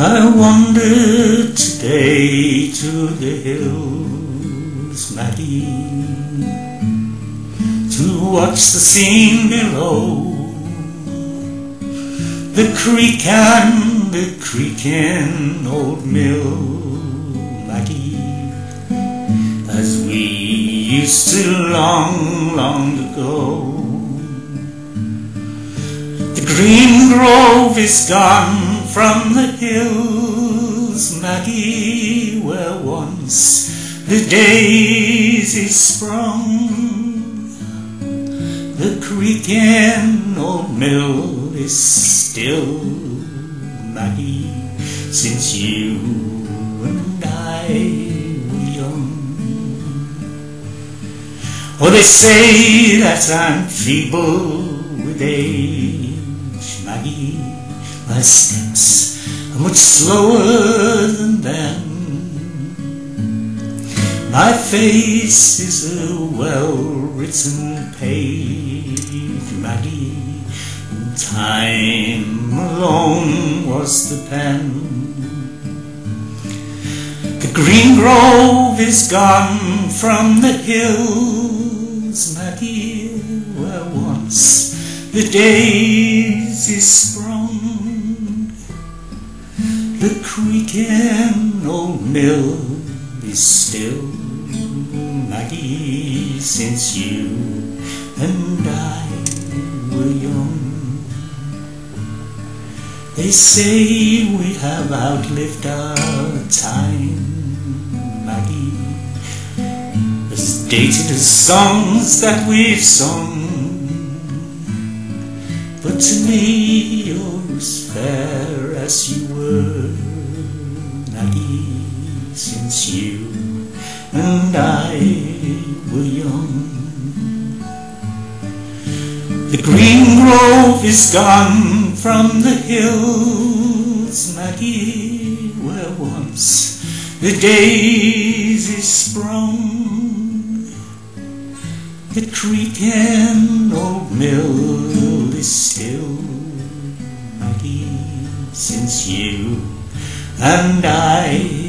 I wandered today to the hills, Maggie, to watch the scene below. The creek and the creaking old mill, Maggie, as we used to long, long ago. The green grove is gone from the hills, Maggie, where once the daisy sprung. The creaking old mill is still, Maggie, since you and I were young. Oh, they say that I'm feeble with age, Maggie. My steps are much slower than them. My face is a well-written page, Maggie. Time alone was the pen. The green grove is gone from the hills, Maggie, where once the daisy sprung. The creaking old mill is still, Maggie, since you and I were young. They say we have outlived our time, Maggie, as dated as songs that we've sung. To me you're as fair as you were, Maggie, since you and I were young. The green grove is gone from the hills, Maggie, where once the daisy sprung. The creaking old mill is since you and I.